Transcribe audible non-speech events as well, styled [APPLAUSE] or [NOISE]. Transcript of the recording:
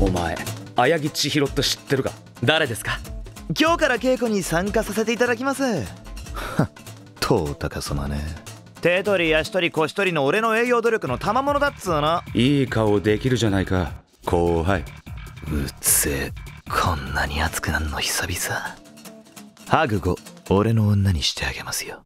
お前綾木千尋って知ってるか？誰ですか？今日から稽古に参加させていただきます。は [LAUGHS] っとうた高様ね。手取り足取り腰取りの俺の営業努力の賜物だっつうの。いい顔できるじゃないか。後輩。うっせえ。こんなに熱くなんの久々。ハグ後俺の女にしてあげますよ。